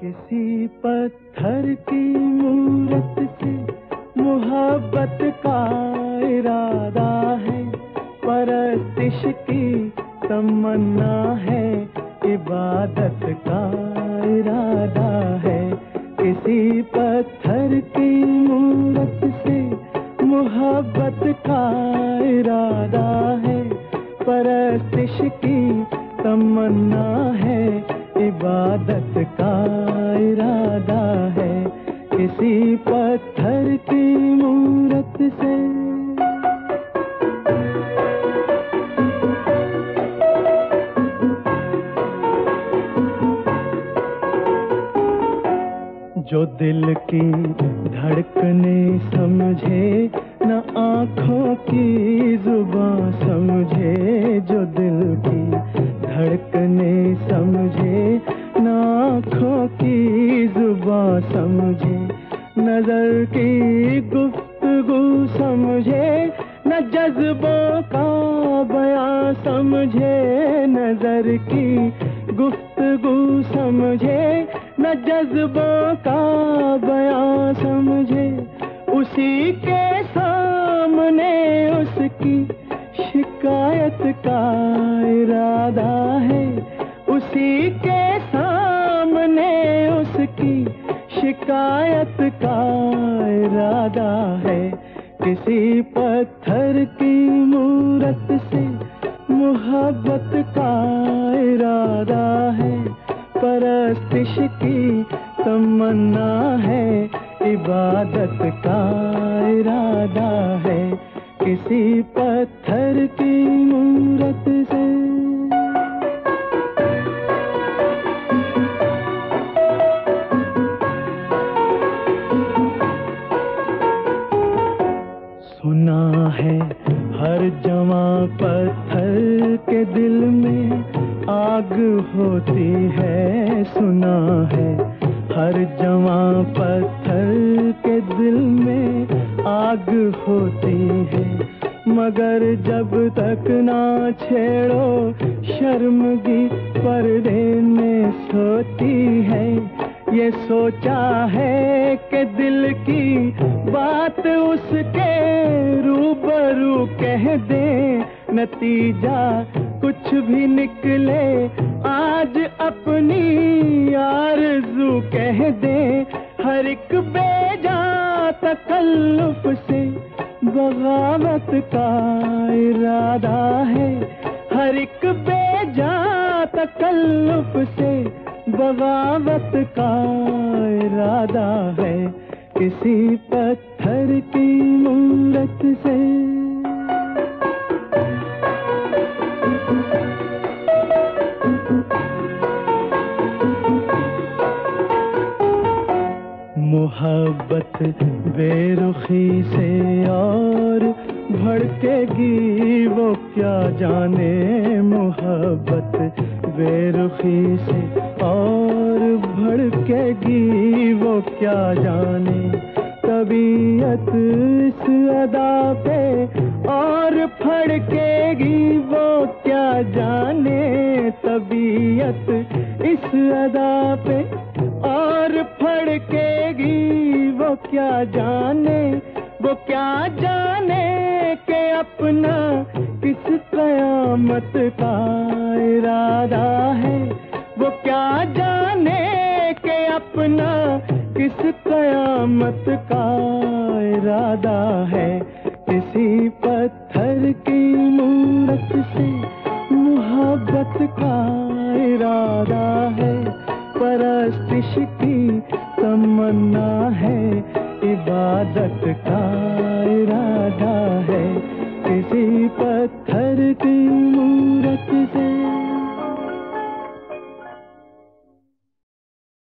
किसी पत्थर की मूरत से मोहब्बत का इरादा है। परस्तिश की तमन्ना है, इबादत का इरादा है। किसी पत्थर की मूरत से मोहब्बत का इरादा है। परस्तिश की तमन्ना किसी पत्थर की मूरत से। जो दिल की धड़कने समझे, न आँखों की ज़ुबान समझे, जो दिल की धड़कने समझे, न आँखों की ज़ुबान समझे। नज़र की गुफ्तगु समझे, न जज्बों का बयां समझे, नज़र की गुफ्तगु समझे, न जज्बों का बयां समझे। उसी के सामने उसकी शिकायत का शिकायत का इरादा है। किसी पत्थर की मूरत से मोहब्बत का इरादा है। परस्तिश की तमन्ना है, इबादत का इरादा है। किसी पत्थर की मूरत से के दिल में आग होती है, सुना है। हर जमा पत्थर के दिल में आग होती है। मगर जब तक ना छेड़ो, शर्मगी पर्दे में सोती है। ये सोचा है कि दिल की बात उसके रूबरू कह दे। नतीजा कुछ भी निकले, आज अपनी आरज़ू कह दे। हर एक बेजा तकल्लुफ से बगावत का इरादा है। हर एक बेजा तकल्लुफ से बगावत का इरादा है। किसी पत्थर की मूरत से मोहब्बत बेरुखी से और भड़केगी वो क्या जाने मोहब्बत बेरुखी से और भड़केगी वो क्या जाने तबीयत इस अदा पे और फड़केगी वो क्या जाने तबीयत इस अदा पे और फड़केगी क्या जाने, वो क्या जाने के अपना किस कयामत का इरादा है? वो क्या जाने के अपना किस कयामत का इरादा है? किसी पत्थर की मूरत से मोहब्बत का इरादा है। परस्तिश की तमन्ना है इबादत का इरादा है। किसी पत्थर की मूरत से